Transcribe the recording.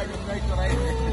hay un Gatorade.